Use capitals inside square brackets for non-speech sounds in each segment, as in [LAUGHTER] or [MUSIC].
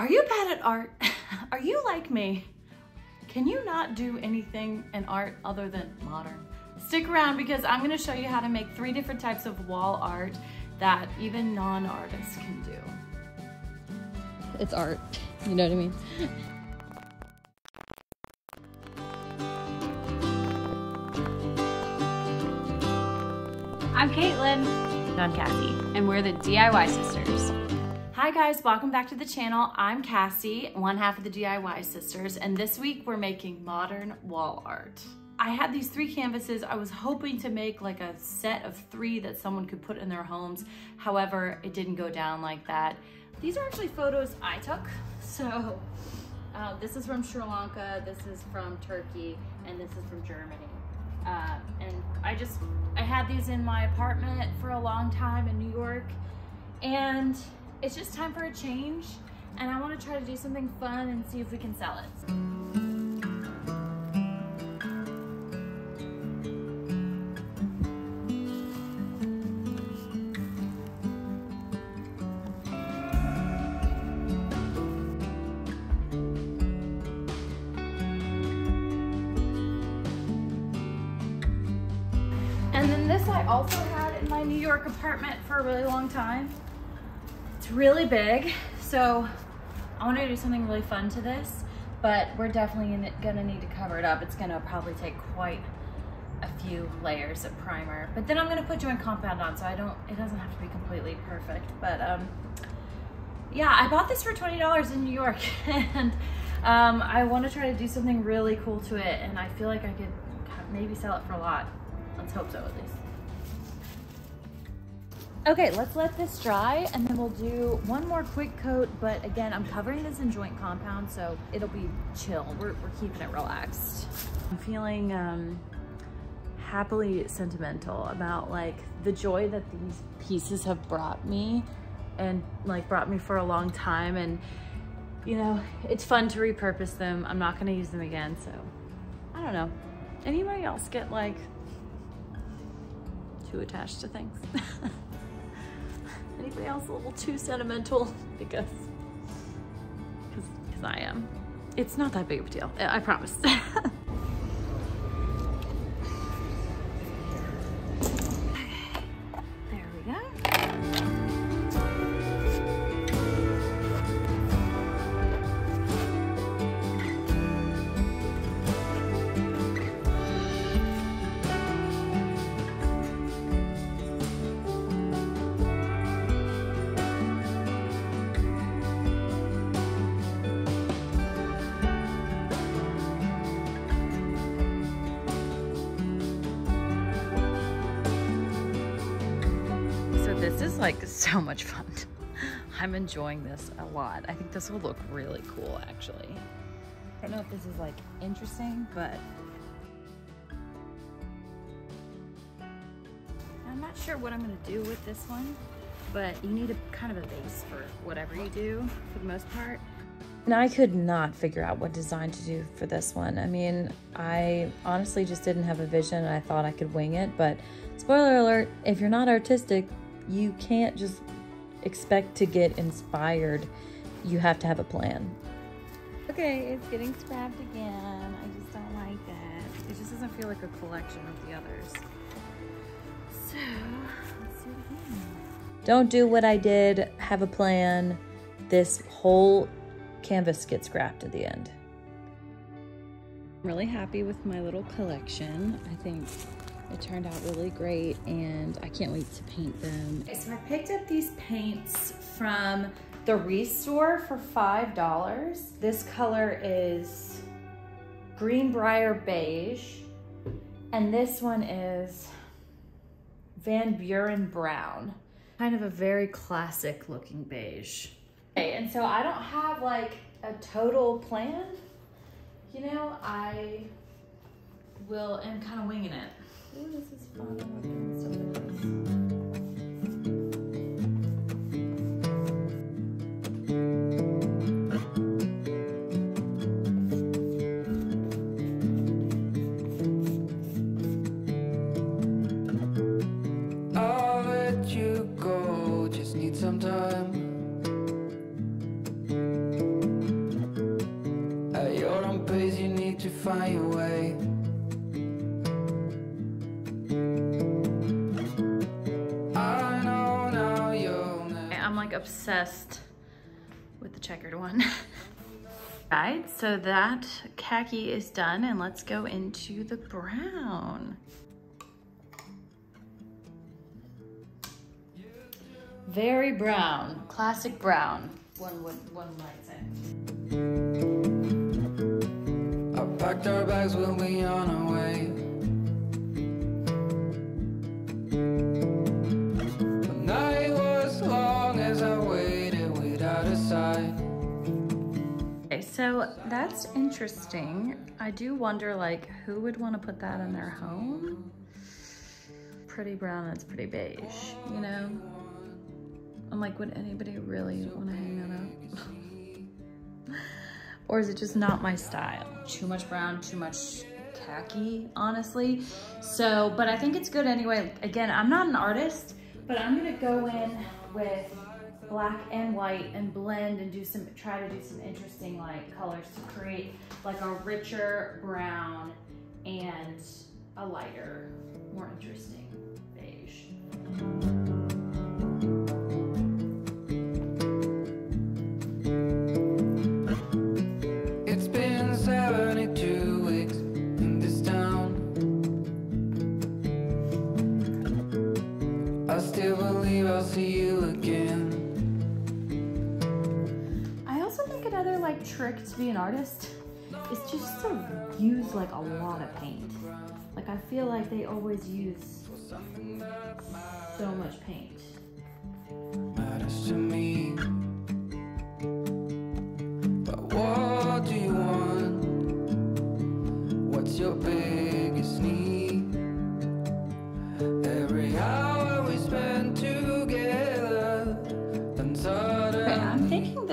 Are you bad at art? [LAUGHS] Are you like me? Can you not do anything in art other than modern? Stick around because I'm gonna show you how to make three different types of wall art that even non-artists can do. It's art, you know what I mean? I'm Caitlin. And I'm Cassie. And we're the DIY Sisters. Hi guys, welcome back to the channel. I'm Cassie, one half of the DIY Sisters, and this week we're making modern wall art. I had these three canvases. I was hoping to make like a set of three that someone could put in their homes. However, it didn't go down like that. These are actually photos I took. So uh, this is from Sri Lanka, this is from Turkey, and this is from Germany. Uh, and I just, I had these in my apartment for a long time in New York. And it's just time for a change. And I want to try to do something fun and see if we can sell it. And then this I also had in my New York apartment for a really long time. Really big, so I want to do something really fun to this, but we're definitely gonna need to cover it up. It's gonna probably take quite a few layers of primer, but then I'm gonna put joint compound on, so I don't, it doesn't have to be completely perfect, but um, yeah, I bought this for $20 in New York, [LAUGHS] and um, I want to try to do something really cool to it, and I feel like I could maybe sell it for a lot. Let's hope so at least. Okay, let's let this dry and then we'll do one more quick coat. But again, I'm covering this in joint compound, so it'll be chill. We're, we're keeping it relaxed. I'm feeling um, happily sentimental about like the joy that these pieces have brought me and like brought me for a long time. And you know, it's fun to repurpose them. I'm not gonna use them again, so I don't know. Anybody else get like too attached to things? [LAUGHS] Anybody else a little too sentimental? [LAUGHS] Because, because I am. It's not that big of a deal, I promise. [LAUGHS] like so much fun. I'm enjoying this a lot. I think this will look really cool actually. I don't know if this is like interesting, but I'm not sure what I'm gonna do with this one, but you need a kind of a base for whatever you do for the most part. And I could not figure out what design to do for this one. I mean, I honestly just didn't have a vision and I thought I could wing it, but spoiler alert, if you're not artistic, you can't just expect to get inspired. You have to have a plan. Okay, it's getting scrapped again. I just don't like that. It just doesn't feel like a collection of the others. So, let's do it again. Don't do what I did, have a plan. This whole canvas gets scrapped at the end. I'm really happy with my little collection. I think it turned out really great and I can't wait to paint them. Okay, so I picked up these paints from the Restore for $5. This color is Greenbrier Beige. And this one is Van Buren Brown. Kind of a very classic looking beige. Okay, and so I don't have like a total plan. You know, I will, am kind of winging it. Ooh, this is fun. Checkered one. [LAUGHS] right, so that khaki is done and let's go into the brown. Very brown, classic brown, one would one might say. I packed our bags, we'll be on our way. So that's interesting. I do wonder like who would want to put that in their home? Pretty brown it's pretty beige, you know? I'm like, would anybody really want to hang that up? [LAUGHS] or is it just not my style? Too much brown, too much khaki, honestly. So, but I think it's good anyway. Again, I'm not an artist, but I'm gonna go in with black and white and blend and do some, try to do some interesting like colors to create like a richer brown and a lighter, more interesting beige. It's been trick to be an artist is just to use like a lot of paint. Like I feel like they always use so much paint.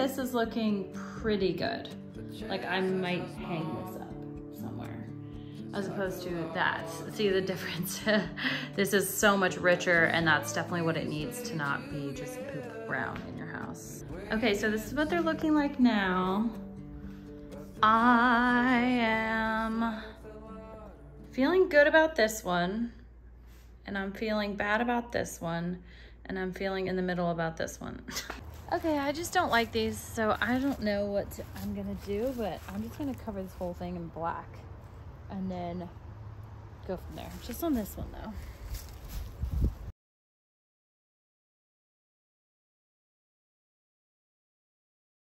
This is looking pretty good. Like I might hang this up somewhere as opposed to that. See the difference? [LAUGHS] this is so much richer and that's definitely what it needs to not be just poop brown in your house. Okay, so this is what they're looking like now. I am feeling good about this one and I'm feeling bad about this one and I'm feeling in the middle about this one. [LAUGHS] okay, I just don't like these, so I don't know what to, I'm gonna do, but I'm just gonna cover this whole thing in black and then go from there. Just on this one though.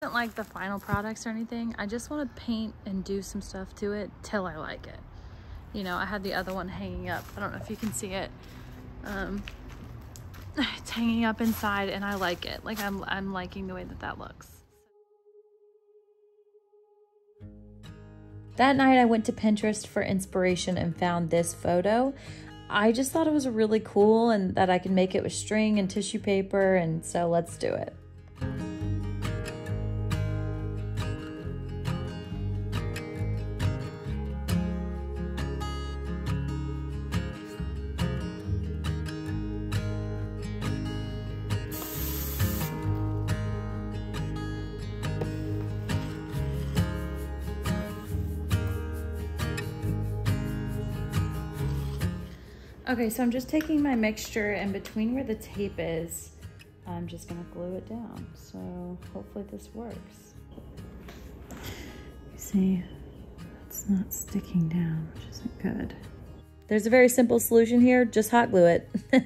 Isn't like the final products or anything. I just want to paint and do some stuff to it till I like it. You know, I had the other one hanging up. I don't know if you can see it. Um, [SIGHS] it's hanging up inside and I like it. Like I'm, I'm liking the way that that looks. That night, I went to Pinterest for inspiration and found this photo. I just thought it was really cool and that I could make it with string and tissue paper, and so let's do it. Okay, so I'm just taking my mixture and between where the tape is, I'm just gonna glue it down. So hopefully this works. You see, it's not sticking down, which isn't good. There's a very simple solution here. Just hot glue it. [LAUGHS]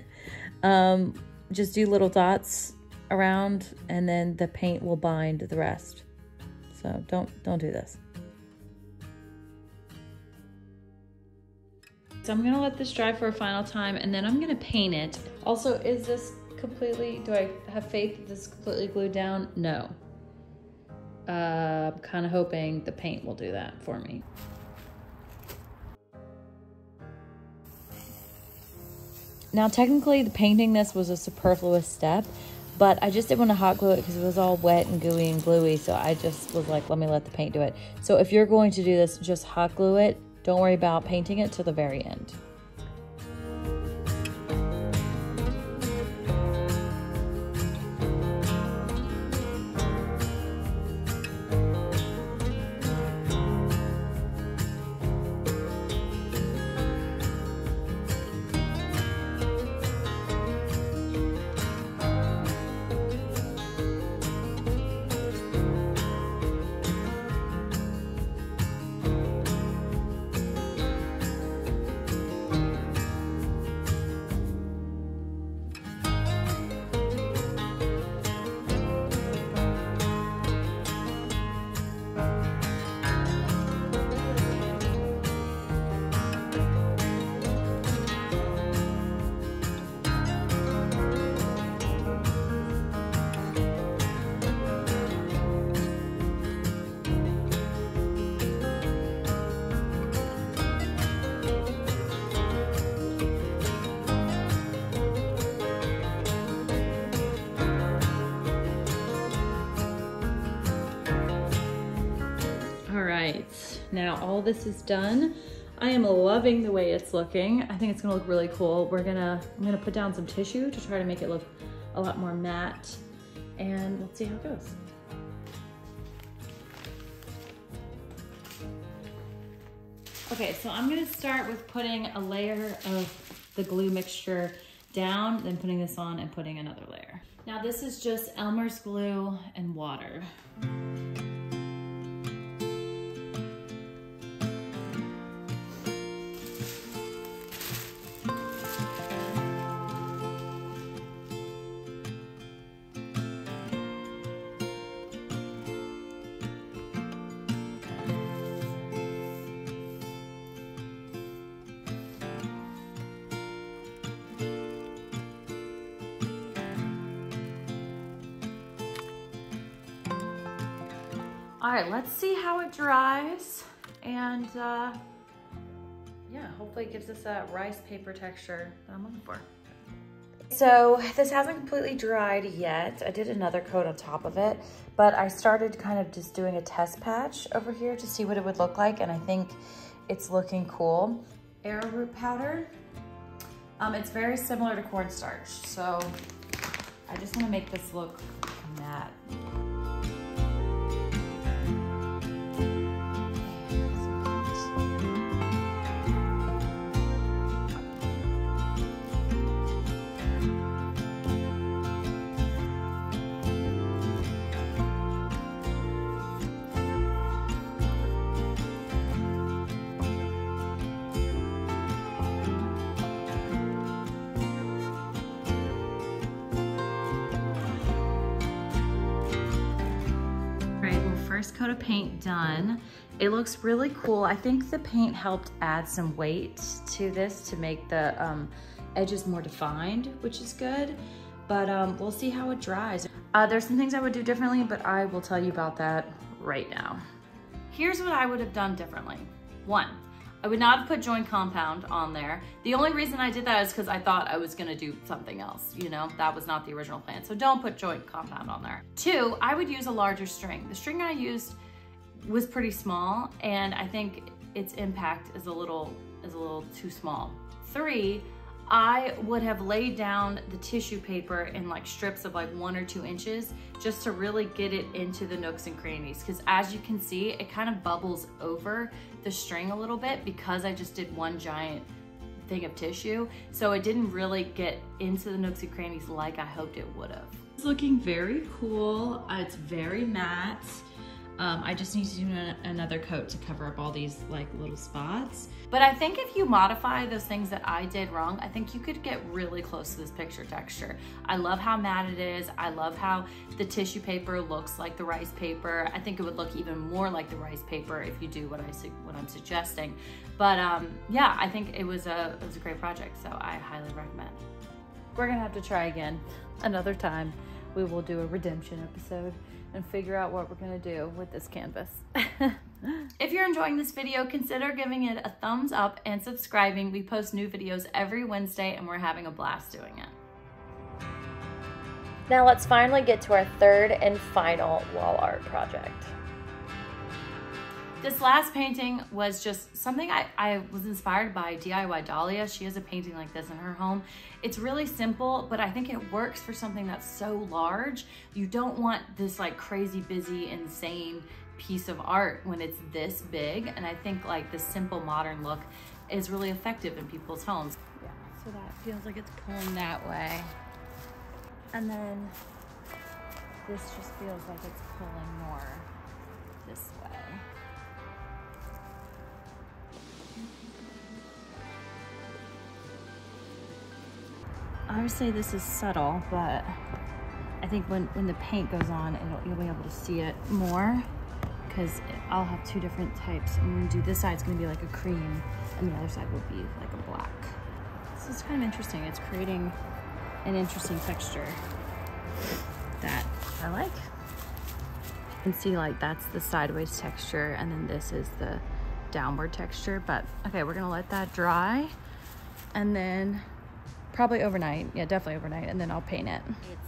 um, just do little dots around and then the paint will bind the rest. So don't don't do this. So I'm gonna let this dry for a final time and then I'm gonna paint it. Also, is this completely, do I have faith that this is completely glued down? No. Uh, I'm kind of hoping the paint will do that for me. Now, technically, the painting this was a superfluous step, but I just didn't want to hot glue it because it was all wet and gooey and gluey. So I just was like, let me let the paint do it. So if you're going to do this, just hot glue it. Don't worry about painting it to the very end. Now all this is done. I am loving the way it's looking. I think it's gonna look really cool. We're gonna, I'm gonna put down some tissue to try to make it look a lot more matte and let's see how it goes. Okay, so I'm gonna start with putting a layer of the glue mixture down, then putting this on and putting another layer. Now this is just Elmer's glue and water. All right, let's see how it dries. And uh, yeah, hopefully it gives us that rice paper texture that I'm looking for. So this hasn't completely dried yet. I did another coat on top of it, but I started kind of just doing a test patch over here to see what it would look like. And I think it's looking cool. Arrowroot powder. Um, it's very similar to cornstarch. So I just wanna make this look matte. Coat of paint done. It looks really cool. I think the paint helped add some weight to this to make the um, edges more defined, which is good. But um, we'll see how it dries. Uh, there's some things I would do differently, but I will tell you about that right now. Here's what I would have done differently. One, I would not have put joint compound on there. The only reason I did that is because I thought I was gonna do something else, you know? That was not the original plan, so don't put joint compound on there. Two, I would use a larger string. The string I used was pretty small, and I think its impact is a little, is a little too small. Three, I would have laid down the tissue paper in like strips of like one or two inches just to really get it into the nooks and crannies. Cause as you can see, it kind of bubbles over the string a little bit because I just did one giant thing of tissue. So it didn't really get into the nooks and crannies like I hoped it would have. It's looking very cool. Uh, it's very matte. Um, I just need to do an another coat to cover up all these like little spots. But I think if you modify those things that I did wrong, I think you could get really close to this picture texture. I love how matte it is. I love how the tissue paper looks like the rice paper. I think it would look even more like the rice paper if you do what, I what I'm suggesting. But um, yeah, I think it was, a, it was a great project, so I highly recommend. We're gonna have to try again another time. We will do a redemption episode and figure out what we're gonna do with this canvas. [LAUGHS] if you're enjoying this video, consider giving it a thumbs up and subscribing. We post new videos every Wednesday and we're having a blast doing it. Now let's finally get to our third and final wall art project. This last painting was just something I, I was inspired by DIY Dahlia. She has a painting like this in her home. It's really simple, but I think it works for something that's so large. You don't want this like crazy, busy, insane piece of art when it's this big. And I think like the simple modern look is really effective in people's homes. Yeah, so that feels like it's pulling that way. And then this just feels like it's pulling more I would say this is subtle, but I think when, when the paint goes on, you'll be able to see it more because I'll have two different types. I'm gonna do this side's gonna be like a cream and the other side will be like a black. This is kind of interesting. It's creating an interesting texture that I like. You can see like that's the sideways texture and then this is the downward texture. But okay, we're gonna let that dry and then probably overnight. Yeah, definitely overnight. And then I'll paint it.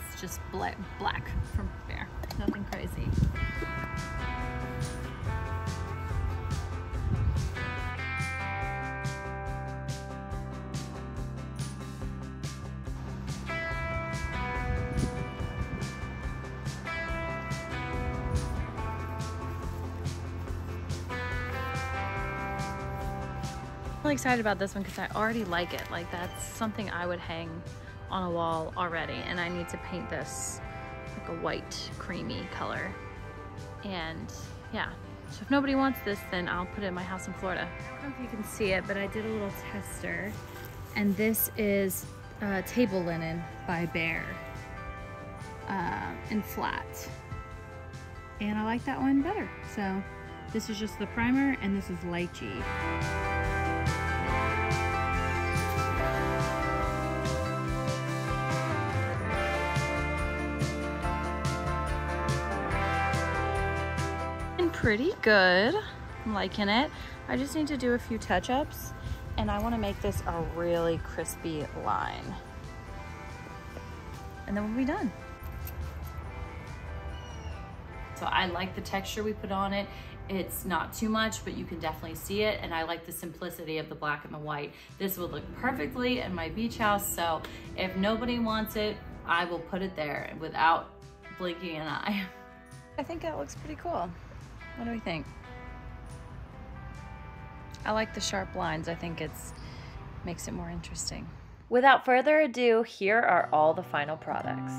It's just black, black from there. Nothing crazy. Excited about this one because I already like it. Like that's something I would hang on a wall already. And I need to paint this like a white creamy color. And yeah, so if nobody wants this, then I'll put it in my house in Florida. I don't know if you can see it, but I did a little tester. And this is uh, table linen by Behr uh, flat. And I like that one better. So this is just the primer and this is lychee. Pretty good. I'm liking it. I just need to do a few touch-ups and I want to make this a really crispy line. And then we'll be done. So I like the texture we put on it. It's not too much, but you can definitely see it. And I like the simplicity of the black and the white. This would look perfectly in my beach house. So if nobody wants it, I will put it there without blinking an eye. I think that looks pretty cool. What do we think? I like the sharp lines. I think it's makes it more interesting. Without further ado, here are all the final products.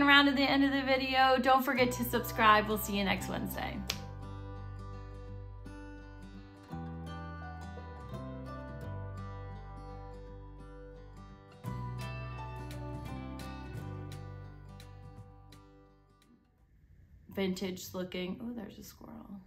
Sticking around to the end of the video. Don't forget to subscribe. We'll see you next Wednesday. Vintage looking. Oh, there's a squirrel.